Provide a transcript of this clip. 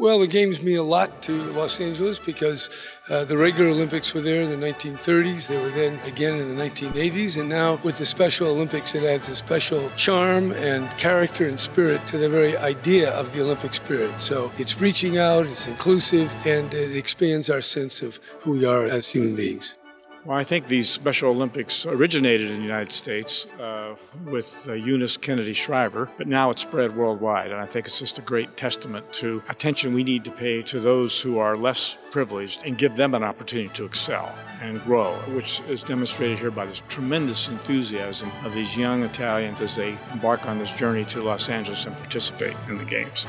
Well, the games mean a lot to Los Angeles because uh, the regular Olympics were there in the 1930s. They were then again in the 1980s. And now with the Special Olympics, it adds a special charm and character and spirit to the very idea of the Olympic spirit. So it's reaching out, it's inclusive, and it expands our sense of who we are as human beings. Well, I think these Special Olympics originated in the United States uh, with uh, Eunice Kennedy Shriver, but now it's spread worldwide. And I think it's just a great testament to attention we need to pay to those who are less privileged and give them an opportunity to excel and grow, which is demonstrated here by this tremendous enthusiasm of these young Italians as they embark on this journey to Los Angeles and participate in the Games.